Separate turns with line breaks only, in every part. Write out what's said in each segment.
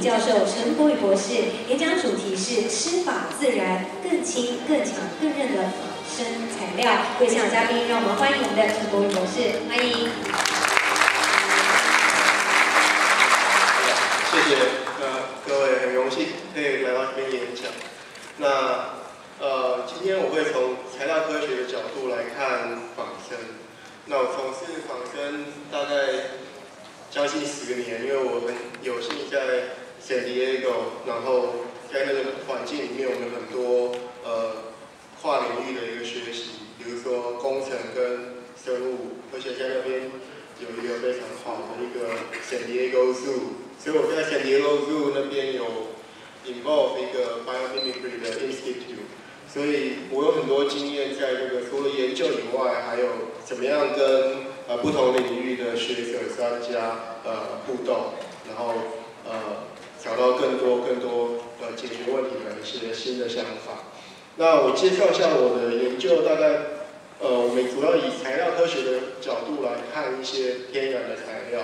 教授陈国宇博士，演讲主题是“吃法自然，更轻、更强、更韧的仿生材料”。各位现场嘉宾，让我们欢迎我们的陈国宇博士，欢迎。
谢谢，呃，各位很荣幸可以来到这边演讲。那呃，今天我会从材料科学的角度来看仿生。那我从事仿生大概。将近十年，因为我很有幸在 San Diego，然后在那个环境里面，我们很多呃跨领域的一个学习，比如说工程跟生物，而且在那边有一个非常好的一个 San Diego Zoo，所以我在 San Diego Zoo 那边有 involve 一个 biomimicry 的 institute，所以我有很多经验在这个除了研究以外，还有怎么样跟呃，不同领域的学者、专家呃互动，然后呃找到更多更多呃解决问题的一些新的想法。那我介绍一下我的研究，大概呃我们主要以材料科学的角度来看一些天然的材料，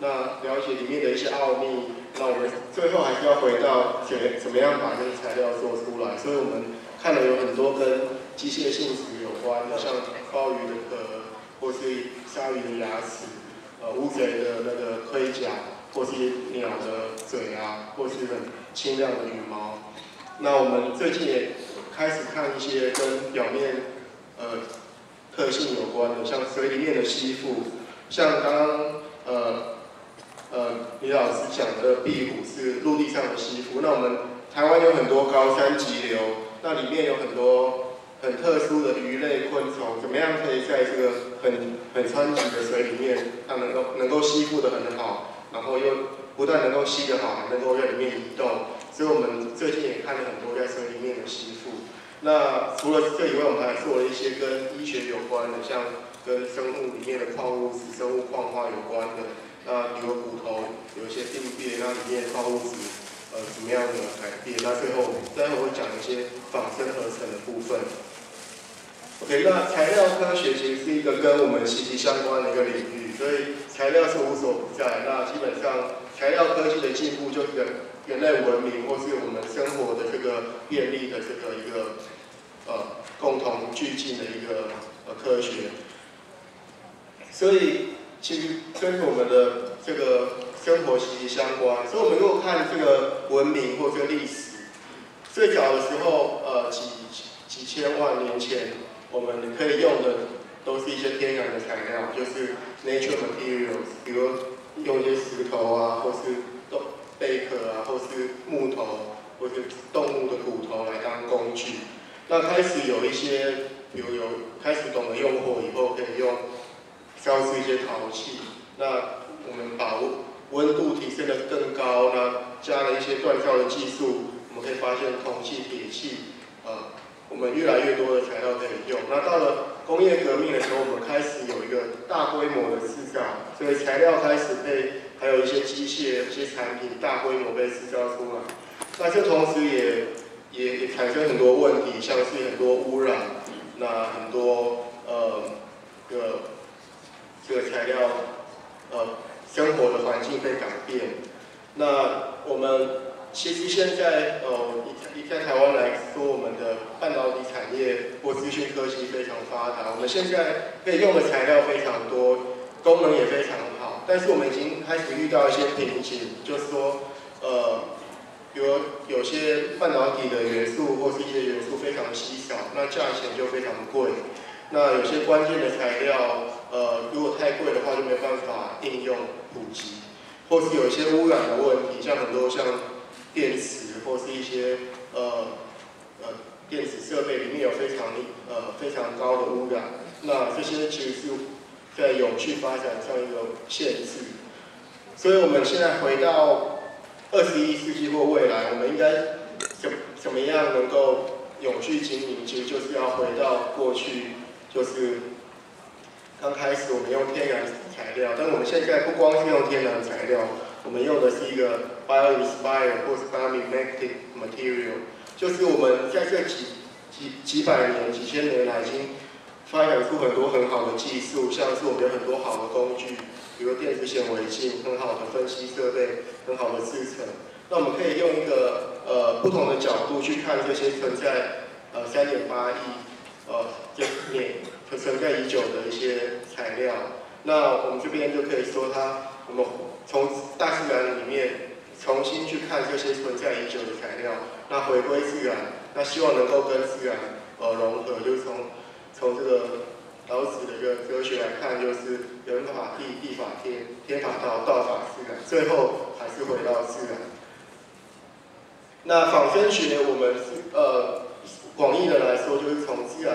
那了解里面的一些奥秘。那我们最后还是要回到怎怎么样把这个材料做出来。所以我们看了有很多跟机械性质有关的，像鲍鱼的壳，或是鲨鱼的牙齿，呃，乌贼的那个盔甲，或是鸟的嘴啊，或是很轻亮的羽毛。那我们最近也开始看一些跟表面呃特性有关的，像水里面的吸附，像刚刚呃呃李老师讲的壁虎是陆地上的吸附。那我们台湾有很多高山急流，那里面有很多。很特殊的鱼类昆虫，怎么样可以在这个很很湍急的水里面，它能够能够吸附的很好，然后又不但能够吸得好，还能够在里面移动。所以我们最近也看了很多在水里面的吸附。那除了这以外，我们还做了一些跟医学有关的，像跟生物里面的矿物质、生物矿化有关的。那比如骨头有一些病变，那里面的矿物质呃怎么样的改变？那最后待会会讲一些仿生合成的部分。OK，那材料科学其实是一个跟我们息息相关的一个领域，所以材料是无所不在。那基本上材料科技的进步就是人类文明或是我们生活的这个便利的这个一个呃共同俱进的一个呃科学。所以其实跟我们的这个生活息息相关。所以我们如果看这个文明或这个历史，最早的时候呃几几千万年前。我们可以用的都是一些天然的材料，就是 nature materials，比如用一些石头啊，或是动贝壳啊，或是木头，或是动物的骨头来当工具。那开始有一些，比如有开始懂得用火以后，可以用烧制一些陶器。那我们把温度提升的更高，那加了一些锻造的技术，我们可以发现铜器、铁器，我们越来越多的材料可以用。那到了工业革命的时候，我们开始有一个大规模的制造，所以材料开始被还有一些机械、一些产品大规模被制造出来。那这同时也也也产生很多问题，像是很多污染，那很多呃个这个材料呃生活的环境被改变。那我们。其实现在，呃，以在台湾来说，我们的半导体产业或资讯科技非常发达。我们现在可以用的材料非常多，功能也非常好。但是我们已经开始遇到一些瓶颈，就是说，呃，比如有些半导体的元素或是一些元素非常稀少，那价钱就非常贵。那有些关键的材料，呃，如果太贵的话，就没办法应用普及，或是有一些污染的问题，像很多像。电池或是一些呃呃电子设备里面有非常呃非常高的污染，那这些其实是在永续发展上一个限制。所以我们现在回到二十一世纪或未来，我们应该怎怎么样能够永续经营？其实就是要回到过去，就是刚开始我们用天然材料，但我们现在不光是用天然材料。我们用的是一个 bio-inspired 或是 bio-mimetic material，就是我们在这几几几百年、几千年来已经发展出很多很好的技术，像是我们有很多好的工具，比如电子显微镜、很好的分析设备、很好的制程。那我们可以用一个呃不同的角度去看这些存在呃三点八亿呃这年存在已久的一些材料。那我们这边就可以说它，我们从大自然里面重新去看这些存在已久的材料，那回归自然，那希望能够跟自然呃融合，就从从这个老子的一个哲学来看，就是人法地，地法天，天法道，道法自然，最后还是回到自然。那仿生学，我们呃广义的来说，就是从自然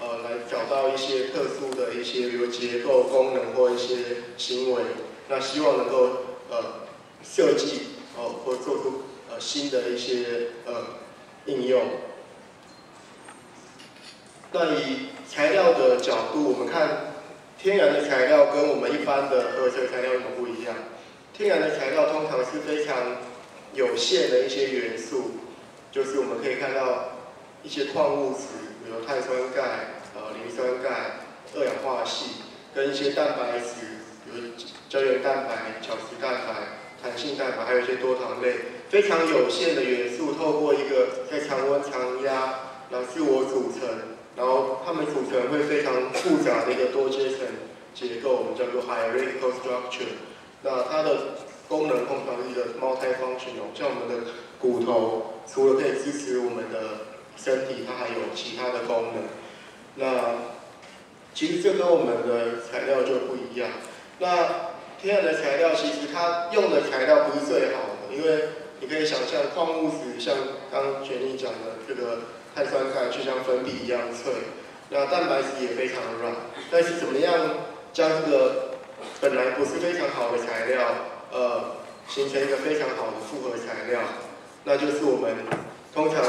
呃来找到一些特殊的一些，比如结构、功能或一些行为，那希望能够呃设计哦或做出呃新的一些呃应用。那以材料的角度，我们看天然的材料跟我们一般的合成材料有什么不一样？天然的材料通常是非常有限的一些元素，就是我们可以看到一些矿物质，比如碳酸钙、呃磷酸钙、二氧化硒，跟一些蛋白质，胶原蛋白、角质蛋白、弹性蛋白，还有一些多糖类，非常有限的元素，透过一个在常温常压来自我组成，然后它们组成会非常复杂的一个多阶层结构，我们叫做 hierarchical structure。那它的功能通常是一个 multi-functional，像我们的骨头，除了可以支持我们的身体，它还有其他的功能。那其实这跟我们的材料就不一样。那天然的材料其实它用的材料不是最好的，因为你可以想象矿物质，像刚全力讲的这个碳酸钙，就像粉笔一样脆。那蛋白质也非常的软，但是怎么样将这个本来不是非常好的材料？呃，形成一个非常好的复合材料，那就是我们通常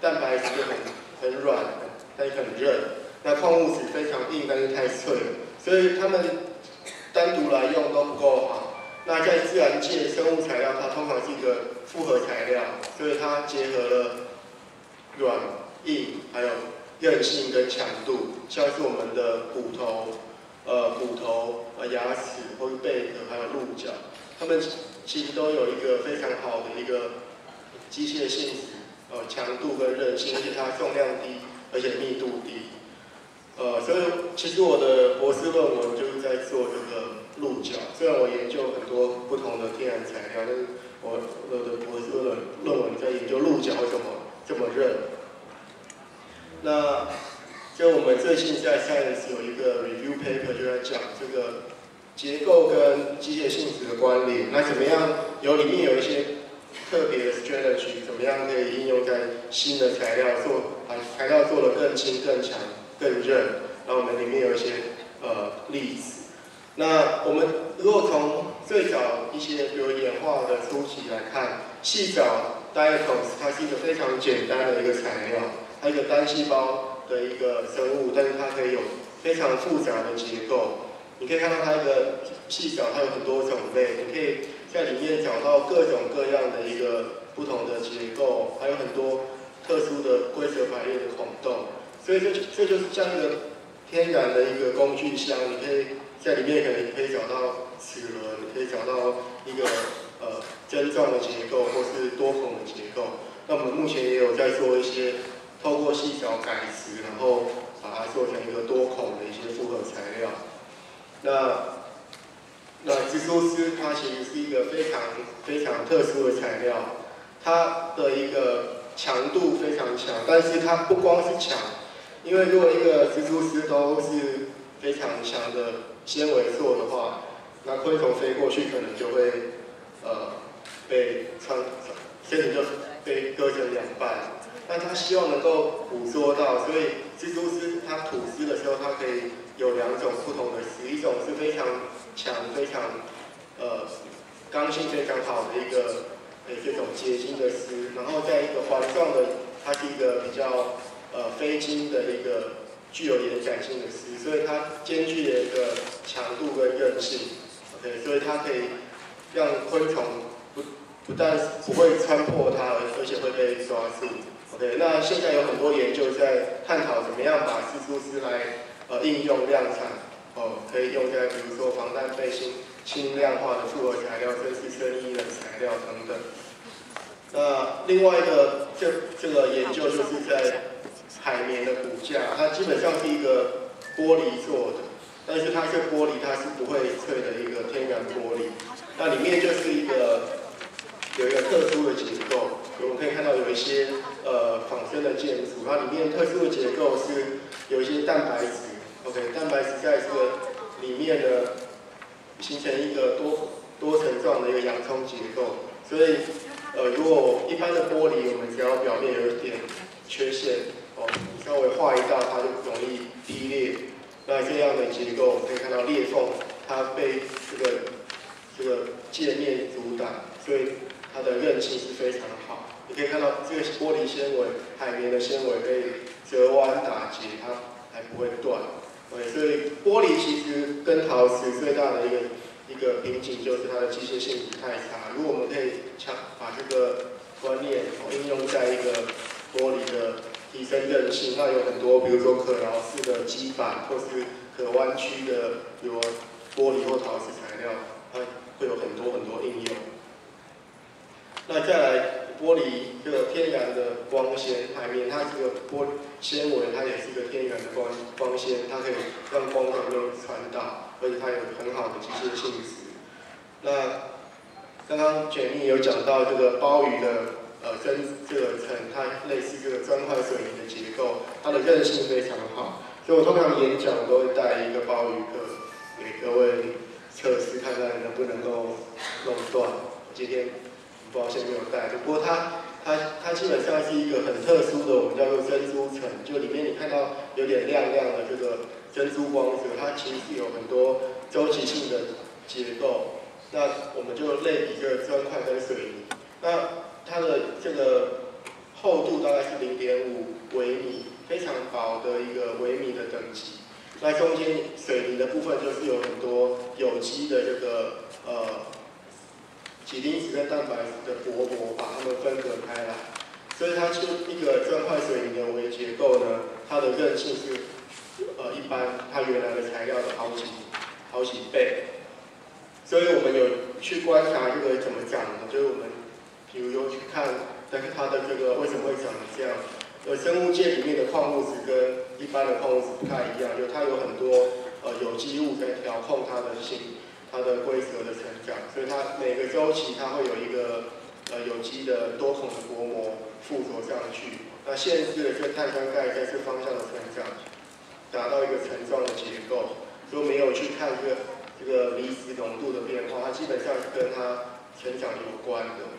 蛋白质很很软，但是很韧，那矿物质非常硬，但是太脆，所以它们单独来用都不够好。那在自然界，生物材料它通常是一个复合材料，所以它结合了软、硬，还有韧性跟强度，像是我们的骨头。呃，骨头、呃，牙齿或者贝壳，还有鹿角，它们其实都有一个非常好的一个机械性质，呃，强度跟韧性，而且它重量低，而且密度低。呃，所以其实我的博士论文就在做这个鹿角。虽然我研究很多不同的天然材料，但是我我的博士论论文在研究鹿角为什么这么韧。那。就我们最近在 Science 有一个 review paper 就在讲这个结构跟机械性质的关联。那怎么样有里面有一些特别的 strategy，怎么样可以应用在新的材料做，把材料做得更轻、更强、更韧。然后我们里面有一些呃例子。那我们如果从最早一些比如演化的初期来看，细藻 diatoms 它是一个非常简单的一个材料，它一个单细胞。的一个生物，但是它可以有非常复杂的结构。你可以看到它一个细小，它有很多种类，你可以在里面找到各种各样的一个不同的结构，还有很多特殊的规则排列的孔洞。所以这这就是像一个天然的一个工具箱，你可以在里面可能可以找到齿轮，可以找到一个呃针状的结构，或是多孔的结构。那我们目前也有在做一些。透过细小改词，然后把它做成一个多孔的一些复合材料。那那蜘蛛丝它其实是一个非常非常特殊的材料，它的一个强度非常强，但是它不光是强，因为如果一个蜘蛛丝都是非常强的纤维做的话，那昆虫飞过去可能就会呃被穿身体就被割成两半。那它希望能够捕捉到，所以蜘蛛丝它吐丝的时候，它可以有两种不同的丝，一种是非常强、非常呃刚性非常好的一个呃这种结晶的丝，然后在一个环状的，它是一个比较呃非晶的一个具有延展性的丝，所以它兼具了一个强度跟韧性，OK，所以它可以让昆虫不不但不会穿破它，而且会被抓住。OK，那现在有很多研究在探讨怎么样把蜘蛛丝来呃应用量产，哦，可以用在比如说防弹背心轻量化的复合材料，甚至生衣的材。料等等。那另外一个这这个研究就是在海绵的骨架，它基本上是一个玻璃做的，但是它是玻璃，它是不会脆的一个天然玻璃。那里面就是一个有一个特殊的结构，我们可以看到有一些呃仿生的建筑，它里面特殊的结构是有一些蛋白质，OK，蛋白质在这个里面呢形成一个多多层状的一个洋葱结构，所以呃如果一般的玻璃，我们只要表面有一点缺陷，哦，稍微画一道，它就容易劈裂。那这样的结构，我们可以看到裂缝，它被这个这个界面阻挡，所以它的韧性是非常好。你可以看到这个玻璃纤维、海绵的纤维被折弯打结，它还不会断。对，所以玻璃其实跟陶瓷最大的一个一个瓶颈就是它的机械性质太差。如果我们可以强把这个观念应用在一个玻璃的提升韧性，那有很多，比如说可挠式的基板，或是可弯曲的，比如玻璃或陶瓷材料，它会有很多很多应用。那再来，玻璃这个天然的光纤海绵，它这个玻纤维，它也是一个天然的光光纤，它可以让光能够传导，而且它有很好的机械性质。那刚刚简历有讲到这个鲍鱼的。呃，跟这个层它类似这个砖块水泥的结构，它的韧性非常好，所以我通常演讲都会带一个鲍鱼壳给各位测试，看看能不能够弄断。今天抱歉没有带，不过它它它基本上是一个很特殊的，我们叫做珍珠层，就里面你看到有点亮亮的这个珍珠光泽，它其实是有很多周期性的结构。那我们就类比这个砖块跟水泥，那。它的这个厚度大概是零点五微米，非常薄的一个微米的等级。那中间水泥的部分就是有很多有机的这个呃几丁质跟蛋白的薄膜，把它们分隔开来。所以它就一个砖块水泥的微结构呢，它的韧性是呃一般它原来的材料的好几好几倍。所以我们有去观察这个怎么长的，就是我们。比如说去看，但是它的这个为什么会长成这样？呃，生物界里面的矿物质跟一般的矿物质不太一样，就它有很多呃有机物在调控它的性、它的规则的成长，所以它每个周期它会有一个呃有机的多孔的薄膜附着上去，那限制了这碳酸钙在这方向的成长，达到一个层状的结构。都没有去看这个这个离子浓度的变化，它基本上是跟它成长有关的。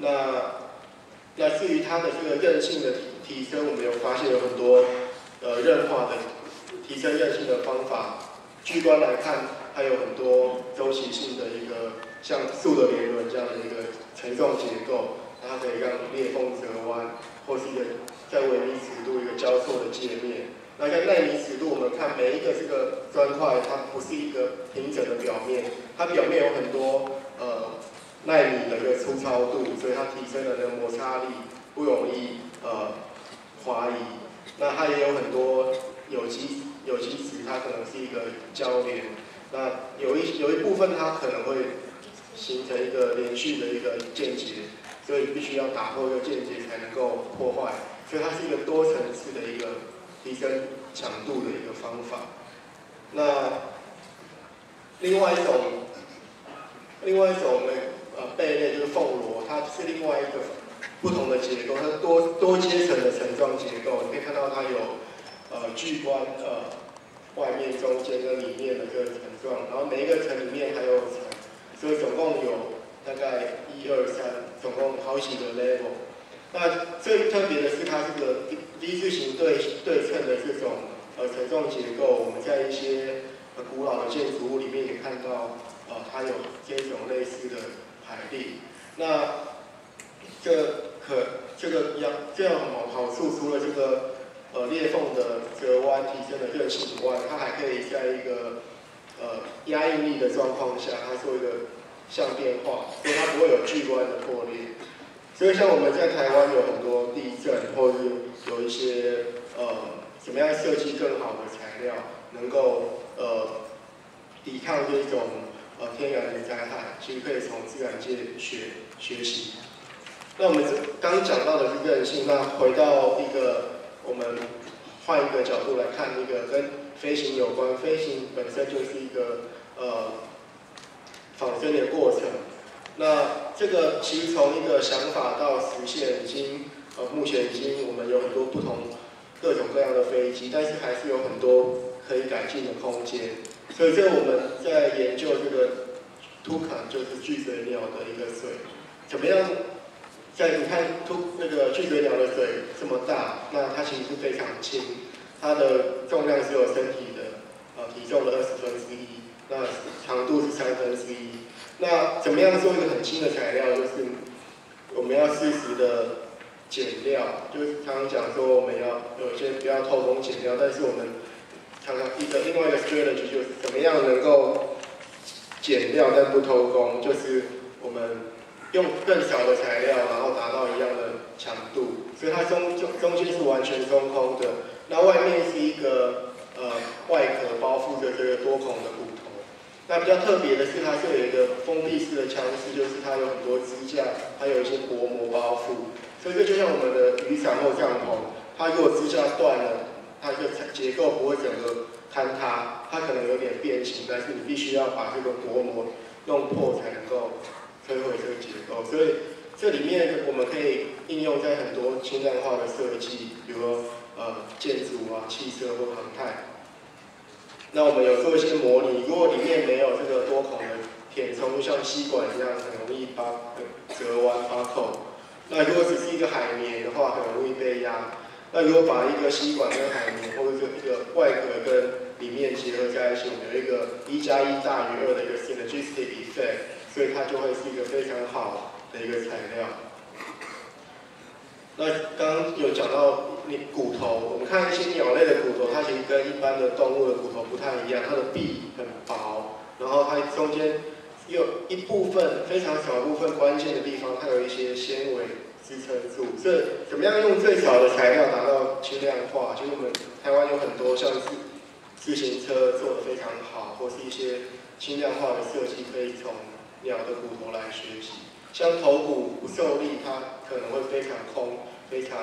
那那至于它的这个韧性的提提升，我们有发现有很多呃韧化的提升韧性的方法。具观来看，它有很多周期性的一个像树的连轮这样的一个承重结构，它可以让裂缝折弯，或是一个在微米尺度一个交错的界面。那在纳米尺度，我们看每一个这个砖块，它不是一个平整的表面，它表面有很多呃。纳米的一个粗糙度，所以它提升了那个摩擦力，不容易呃滑移。那它也有很多有机有机质，它可能是一个交联。那有一有一部分它可能会形成一个连续的一个间接，所以必须要打破这个间接才能够破坏。所以它是一个多层次的一个提升强度的一个方法。那另外一种，另外一种呢？贝类就是凤螺，它是另外一个不同的结构，它是多多阶层的层状结构。你可以看到它有呃巨观呃外面、中间跟里面的这个层状，然后每一个层里面还有层，所以总共有大概一二三，总共好几个 level。那最特别的是它这个 V 字形对对称的这种呃层状结构，我们在一些呃古老的建筑物里面也看到，呃它有这种类似的。海地，那这可这个样这样好好处，除了这个呃裂缝的折弯提升的韧性以外，它还可以在一个呃压应力的状况下，它做一个相变化，所以它不会有巨弯的破裂。所以像我们在台湾有很多地震，或者是有一些呃怎么样设计更好的材料，能够呃抵抗这种。呃天然的灾害，其实可以从自然界学学习。那我们刚讲到的是韧性，那回到一个我们换一个角度来看，一个跟飞行有关，飞行本身就是一个呃仿生的过程。那这个其实从一个想法到实现，已经呃目前已经我们有很多不同各种各样的飞机，但是还是有很多可以改进的空间。所以这我们在研究这个突坎，就是巨嘴鸟的一个嘴，怎么样？在你看突那个巨嘴鸟的嘴这么大，那它其实是非常轻，它的重量只有身体的呃体重的二十分之一，那长度是三分之一。那怎么样做一个很轻的材料？就是我们要适时的减料，就是常常讲说我们要有一些不要偷工减料，但是我们常常一个另外一个 strategy 就是怎么样能够减料但不偷工，就是我们用更少的材料，然后达到一样的强度，所以它中中中间是完全中空的，那外面是一个呃外壳包覆着这个多孔的骨头。那比较特别的是，它是有一个封闭式的腔室，就是它有很多支架，还有一些薄膜包覆。所以这就像我们的雨伞或帐篷，它如果支架断了，它这个结构不会整个坍塌，它可能有点变形，但是你必须要把这个薄膜弄破才能够摧毁这个结构。所以这里面我们可以应用在很多轻量化的设计，比如说呃建筑啊、汽车或航太。那我们有做一些模拟，如果里面没有这个多孔的填充，像吸管一样，很容易发折弯发扣。那如果只是一个海绵的话，很容易被压。那如果把一个吸管跟海绵，或者一个外壳跟里面结合在一起，有一个一加一大于二的一个 synergistic effect，所以它就会是一个非常好的一个材料。那刚刚有讲到你骨头，我们看一些鸟类的骨头，它其实跟一般的动物的骨头不太一样，它的壁很薄，然后它中间有一部分非常小部分关键的地方，它有一些纤维支撑住。这怎么样用最少的材料达到轻量化？就是我们台湾有很多像是自行车做的非常好，或是一些轻量化的设计，可以从鸟的骨头来学习。像头骨不受力，它可能会非常空。非常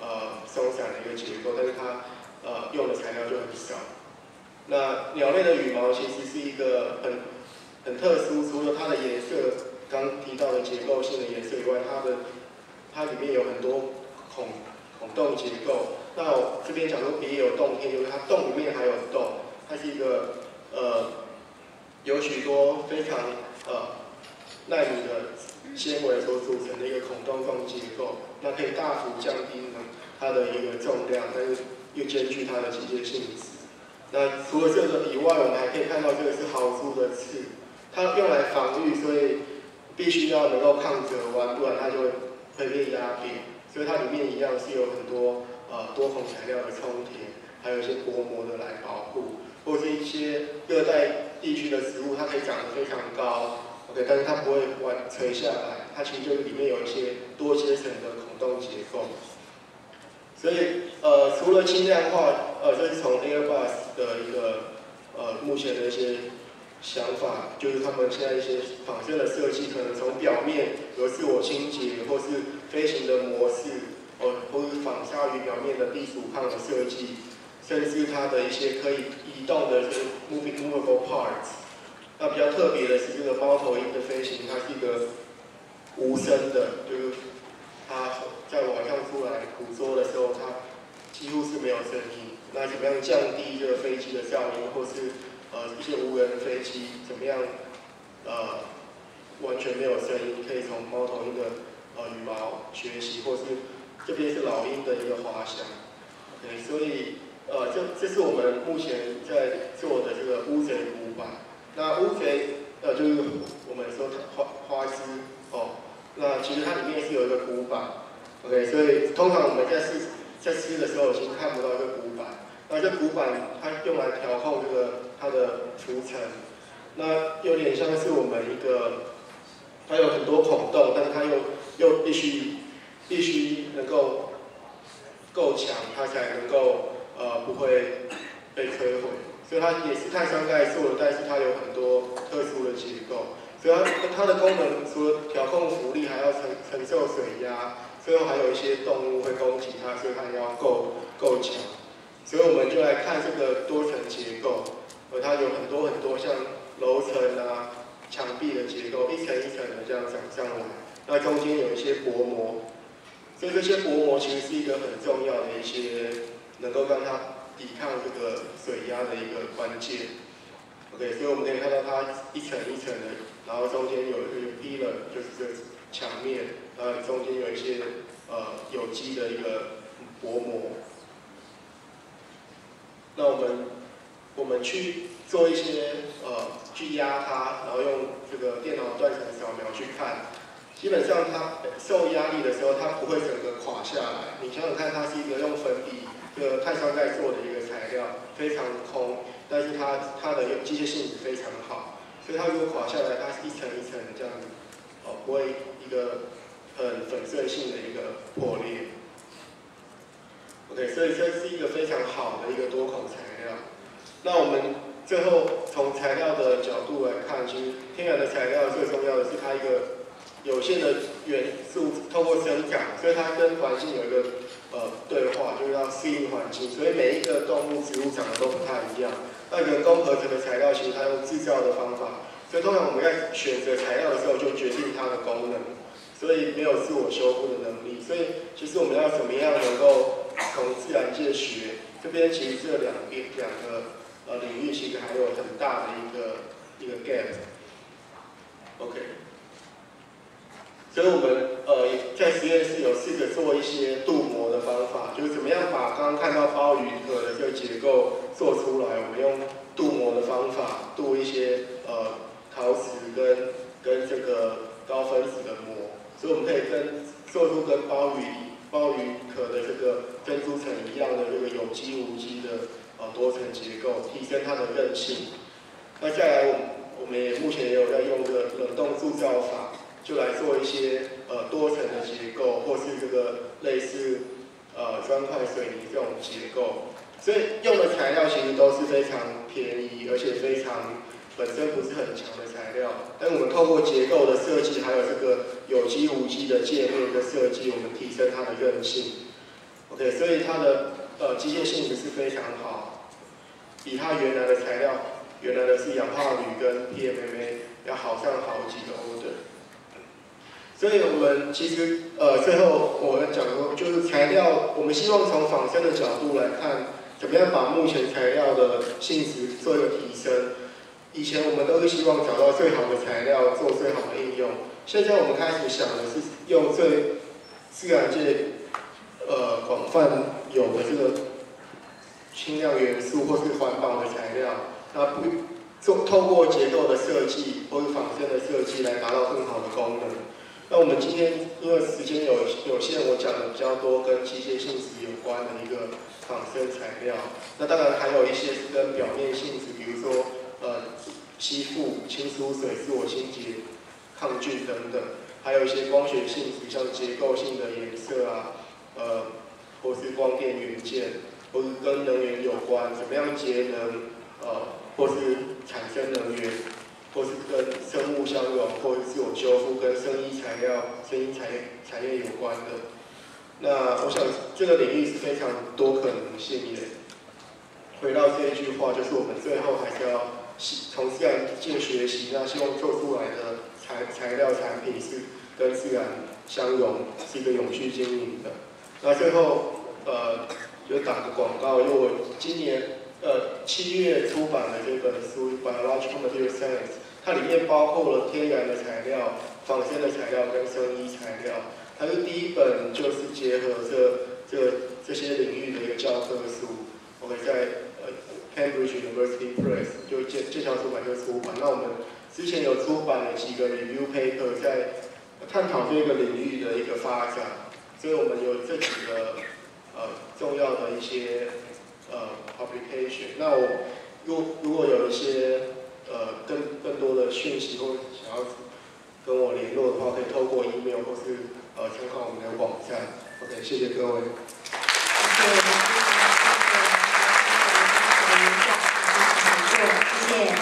呃松散的一个结构，但是它呃用的材料就很少。那鸟类的羽毛其实是一个很很特殊，除了它的颜色，刚提到的结构性的颜色以外，它的它里面有很多孔孔洞结构。那这边讲说也有洞天，就是它洞里面还有洞，它是一个呃有许多非常呃纳米的。纤维所组成的一个孔洞状结构，那可以大幅降低呢它的一个重量，但是又兼具它的机械性质。那除了这个以外，我们还可以看到这个是豪猪的刺，它用来防御，所以必须要能够抗折弯，不然它就会会被压扁。所以它里面一样是有很多呃多孔材料的充填，还有一些薄膜的来保护，或是一些热带地区的植物，它可以长得非常高。，OK，，但是它不会完垂下来，它其实就里面有一些多阶层的孔洞结构。所以，呃，除了轻量化，呃，这是从 Airbus 的一个呃目前的一些想法，就是他们现在一些仿生的设计，可能从表面有自我清洁，或是飞行的模式，哦，或是仿鲨鱼表面的避暑抗的设计，甚至它的一些可以移动的这个 moving movable parts。那比较特别的是这个猫头鹰的飞行，它是一个无声的，就是它在晚上出来捕捉的时候，它几乎是没有声音。那怎么样降低这个飞机的噪音，或是呃一些无人飞机怎么样呃完全没有声音？可以从猫头鹰的呃羽毛学习，或是这边是老鹰的一个滑翔。对，所以呃这这是我们目前在做的这个乌贼古板。那乌贼，呃，就是我们说它花花枝，哦，那其实它里面是有一个骨板，OK，所以通常我们在试在吃的时候已经看不到这个骨板，那这骨板它用来调控这个它的涂层，那有点像是我们一个，它有很多孔洞，但是它又又必须必须能够够强，它才能够呃不会被摧毁。所以它也是碳酸钙做的，但是它有很多特殊的结构，所以它它的功能除了调控浮力，还要承承受水压，最后还有一些动物会攻击它，所以它要够够强。所以我们就来看这个多层结构，而它有很多很多像楼层啊、墙壁的结构，一层一层的这样长上来，那中间有一些薄膜。所以这些薄膜其实是一个很重要的一些，能够让它抵抗这个水压的一个关键。OK，所以我们可以看到它一层一层的，然后中间有一个 pillar，就是这墙面，然后中间有一些呃有机的一个薄膜。那我们我们去做一些呃去压它，然后用这个电脑断层扫描去看。基本上它受压力的时候，它不会整个垮下来。你想想看，它是一个用粉底、这个碳酸钙做的一个材料，非常空，但是它它的用机械性质非常好，所以它如果垮下来，它是一层一层这样子，哦，不会一个很粉碎性的一个破裂。OK，所以这是一个非常好的一个多孔材料。那我们最后从材料的角度来看，其实天然的材料最重要的是它一个。有限的元素透过生长，所以它跟环境有一个呃对话，就是要适应环境。所以每一个动物、植物长得都不太一样。那人工合成的材料，其实它用制造的方法，所以通常我们在选择材料的时候，就决定它的功能。所以没有自我修复的能力。所以其实我们要怎么样能够从自然界学？这边其实这两边两个呃领域其实还有很大的一个一个 gap。OK。所以我们呃在实验室有试着做一些镀膜的方法，就是怎么样把刚刚看到鲍鱼壳的这个结构做出来。我们用镀膜的方法镀一些呃陶瓷跟跟这个高分子的膜，所以我们可以跟做出跟鲍鱼鲍鱼壳的这个珍珠层一样的这个有机无机的呃多层结构，提升它的韧性。那再来，我我们也目前也有在用这个冷冻铸造法。就来做一些呃多层的结构，或是这个类似呃砖块水泥这种结构，所以用的材料其实都是非常便宜，而且非常本身不是很强的材料。但我们透过结构的设计，还有这个有机无机的界面的设计，我们提升它的韧性。OK，所以它的呃机械性质是非常好，比它原来的材料，原来的是氧化铝跟 PMMA 要好上好几个 order。所以我们其实呃最后我们讲说，就是材料，我们希望从仿生的角度来看，怎么样把目前材料的性质做一个提升。以前我们都是希望找到最好的材料做最好的应用，现在我们开始想的是用最自然界呃广泛有的这个轻量元素或是环保的材料，那不做透过结构的设计或是仿生的设计来达到更好的功能。那我们今天因为时间有有限，我讲的比较多跟机械性质有关的一个仿生材料。那当然还有一些是跟表面性质，比如说呃吸附、亲疏水、自我清洁、抗菌等等。还有一些光学性质，像结构性的颜色啊，呃，或是光电元件，或是跟能源有关，怎么样节能，呃，或是产生能源。或是跟生物相融，或者自我修复，跟生医材料、生医产产业有关的。那我想这个领域是非常多可能性的。回到这一句话，就是我们最后还是要从自然界学习，那希望做出来的材材料产品是跟自然相融，是一个永续经营的。那最后呃，就打个广告，因为我今年呃七月出版的这本书《Biological Material Science》。它里面包括了天然的材料、仿生的材料跟生医材料。它是第一本就是结合这这这些领域的一个教科书。我们在呃 Cambridge University Press 就介介绍出版就出版。那我们之前有出版了几个 review paper 在探讨这个领域的一个发展。所以我们有这几个呃重要的一些呃 publication。那我如如果有一些呃更更多的讯息或想要跟我联络的话，可以透过 email 或是呃参考我们的网站。OK，谢谢各位。谢谢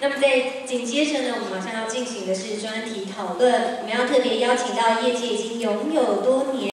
那么在紧接着呢，我们马上要进行的是专题讨论。我们要特别邀请到业界已经拥有多年。